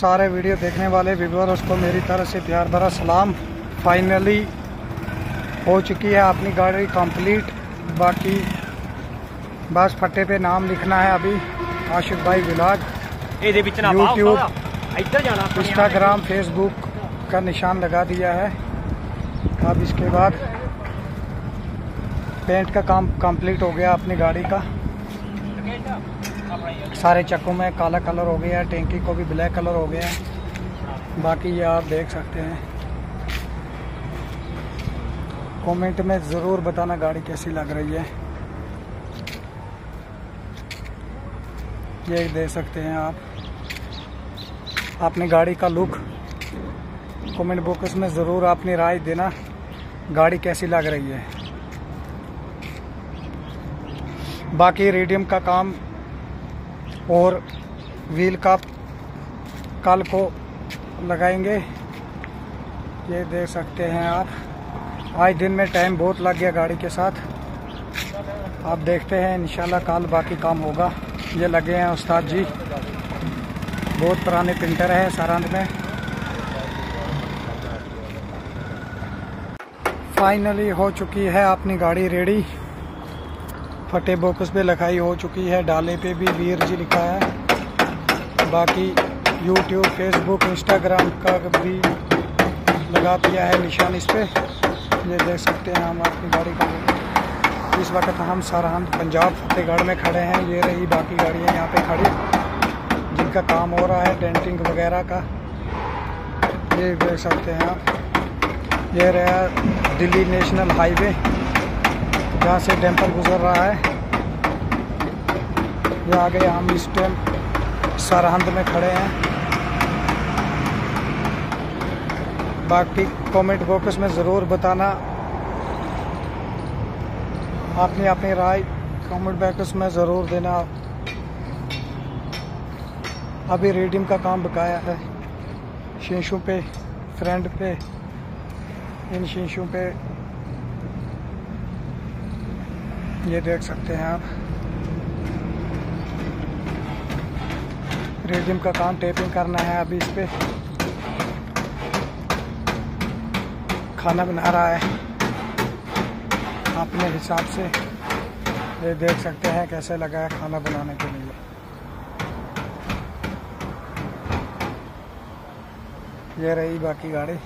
सारे वीडियो देखने वाले व्यूवर्स को मेरी तरफ़ से प्यार भरा सलाम। फाइनली हो चुकी है अपनी गाड़ी कंप्लीट बाकी बस फट्टे पे नाम लिखना है अभी। आशिक भाई विलाग। यूट्यूब इंस्टाग्राम फेसबुक का निशान लगा दिया है। अब इसके बाद पेंट का काम कंप्लीट हो गया अपनी गाड़ी का। सारे चक्कों में काला कलर हो गया है, टैंकी को भी ब्लैक कलर हो गया है। बाकी ये आप देख सकते हैं। कमेंट में ज़रूर बताना गाड़ी कैसी लग रही है। ये देख सकते हैं आप। अपनी गाड़ी का लुक कमेंट बॉक्स में ज़रूर अपनी राय देना, गाड़ी कैसी लग रही है। बाकी रेडियम का काम और व्हील का कल को लगाएँगे। ये देख सकते हैं आप। आज दिन में टाइम बहुत लग गया गाड़ी के साथ। आप देखते हैं, इंशाल्लाह कल बाकी काम होगा। ये लगे हैं उस्ताद जी। बहुत पुराने प्रिंटर है सरहद में। फाइनली हो चुकी है अपनी गाड़ी रेडी फटे बॉक्स पे लिखाई हो चुकी है। डाले पे भी वीर जी लिखा है। बाकी यूट्यूब फेसबुक इंस्टाग्राम का भी लगा दिया है निशान इस पर ये देख सकते हैं हम अपनी गाड़ी का। इस वक्त हम सरहद पंजाब फतेहगढ़ में खड़े हैं। ये रही बाकी गाड़ियाँ यहाँ पे खड़ी, जिनका काम हो रहा है डेंटिंग वगैरह का। ये देख सकते हैं आप। ये रहा दिल्ली नेशनल हाईवे। जहाँ से डैम्पर गुजर रहा है, ये आ गए हम इस टाइम सरहद में खड़े हैं। बाकी कमेंट बॉक्स में ज़रूर बताना। अपनी अपनी राय कमेंट बॉक्स में ज़रूर देना। अभी रीडिंग का काम बकाया है। शीशों पे फ्रंट पे, इन शीशों पे ये देख सकते हैं आप। रेडियम का काम टेपिंग करना है अभी इस पे। खाना बना रहा है। अपने हिसाब से ये देख सकते हैं कैसे लगा है खाना बनाने के लिए। ये रही बाकी गाड़ी।